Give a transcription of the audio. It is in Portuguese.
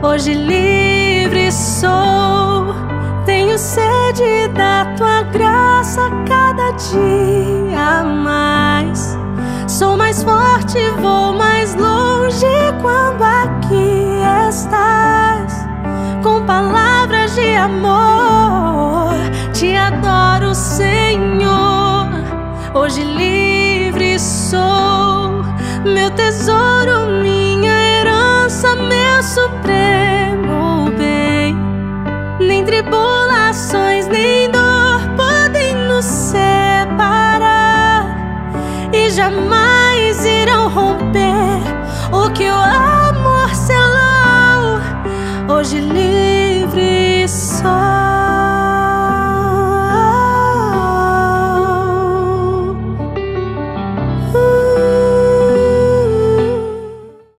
Hoje livre sou, tenho sede da tua graça cada dia mais. Sou mais forte, vou mais longe quando aqui estás. Com palavras de amor, te adoro, Senhor. Hoje livre sou, meu tesouro, nem dor podem nos separar e jamais irão romper o que o amor selou. Hoje livre